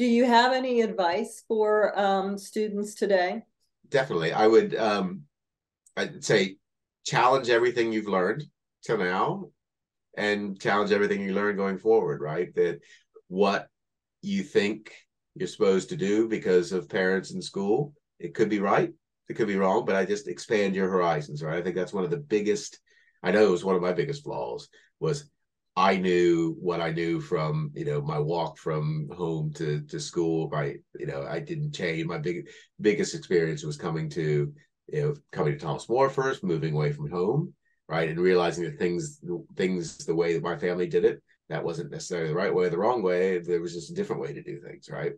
Do you have any advice for um, students today? Definitely. I would um, I'd say challenge everything you've learned till now and challenge everything you learn going forward, right? That what you think you're supposed to do because of parents in school, it could be right, it could be wrong, but I just expand your horizons, right? I think that's one of the biggest, I know it was one of my biggest flaws was I knew what I knew from you know my walk from home to to school. Right, you know, I didn't change. My big biggest experience was coming to you know coming to Thomas More first, moving away from home, right, and realizing that things things the way that my family did it that wasn't necessarily the right way or the wrong way. There was just a different way to do things, right,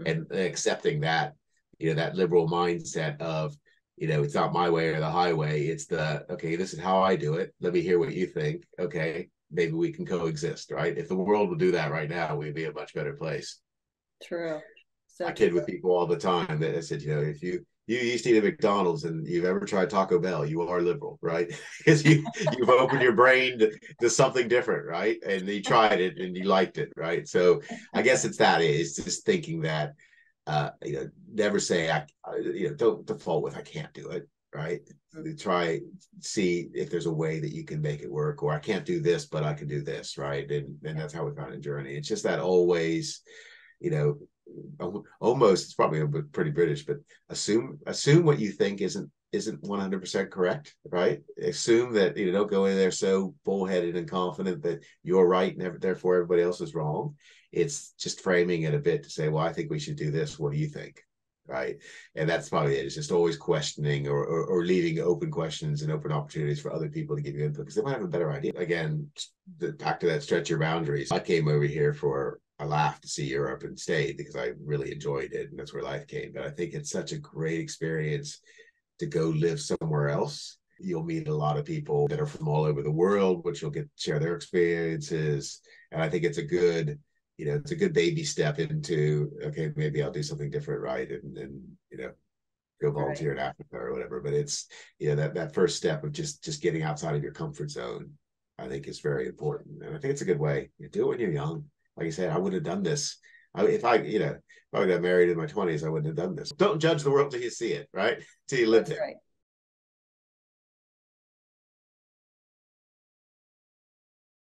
mm-hmm. and accepting that you know that liberal mindset of you know it's not my way or the highway it's the okay this is how i do it let me hear what you think okay maybe we can coexist, right? If the world would do that right now, we'd be a much better place. True. So I kid with people all the time that I said, you know, if you you used to eat at McDonald's and you've ever tried Taco Bell, you are liberal, right? because you you've opened your brain to, to, something different, right? And you tried it and you liked it, right? So I guess it's that is just thinking that uh, you know, never say I, you know, don't default with I can't do it right? To try see if there's a way that you can make it work, or I can't do this, but I can do this, right? And and that's how we found a journey. It's just that always, you know, almost it's probably pretty British, but assume assume what you think isn't isn't 100% correct, right? Assume that you know don't go in there so bullheaded and confident that you're right and therefore everybody else is wrong. It's just framing it a bit to say, well, I think we should do this. What do you think? Right? And that's probably it. It's just always questioning or, or, or leaving open questions and open opportunities for other people to give you input because they might have a better idea. Again, back to that stretch your boundaries. I came over here for a laugh to see Europe and stayed because I really enjoyed it, and that's where life came. But I think it's such a great experience to go live somewhere else. You'll meet a lot of people that are from all over the world, which you'll get share their experiences, and I think it's a good you know it's a good baby step into okay maybe i'll do something different right? And and you know go volunteer right. in africa or whatever. But it's you know that that first step of just just getting outside of your comfort zone i think is very important. And i think it's a good way you do it when you're young. Like you said i would have done this. I, if i you know if i got married in my 20s i wouldn't have done this. Don't judge the world till you see it right? Till you live it. right